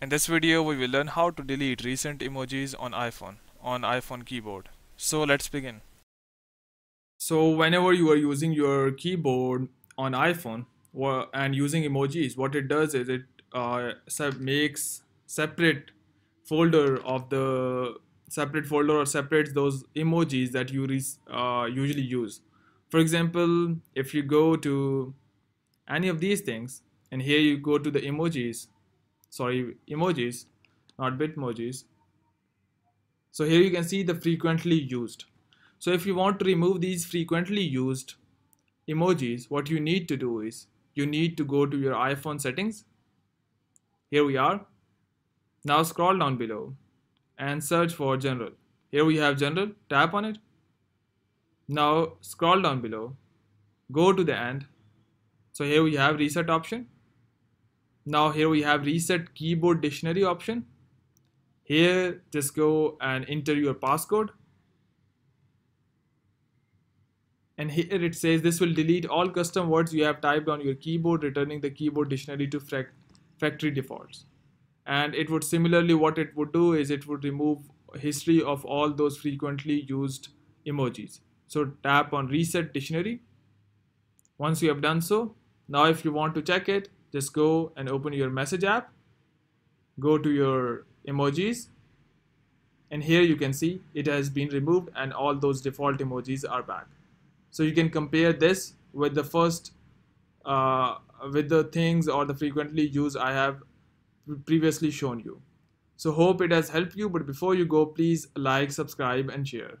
In this video we will learn how to delete recent emojis on iPhone on iPhone keyboard. So let's begin. So whenever you are using your keyboard on iPhone and using emojis, what it does is it uh, makes separate folder of the separate folder or separates those emojis that you uh, usually use. For example, if you go to any of these things and here you go to the emojis sorry emojis not bitmojis so here you can see the frequently used. So if you want to remove these frequently used emojis what you need to do is you need to go to your iPhone settings. Here we are. Now scroll down below and search for general. Here we have general. Tap on it. Now scroll down below. Go to the end. So here we have reset option. Now here we have reset keyboard dictionary option. Here just go and enter your passcode. And here it says this will delete all custom words you have typed on your keyboard returning the keyboard dictionary to factory defaults. And it would similarly what it would do is it would remove history of all those frequently used emojis. So tap on reset dictionary. Once you have done so, now if you want to check it, just go and open your message app, go to your emojis, and here you can see it has been removed and all those default emojis are back. So you can compare this with the first, uh, with the things or the frequently used I have previously shown you. So hope it has helped you, but before you go, please like, subscribe and share.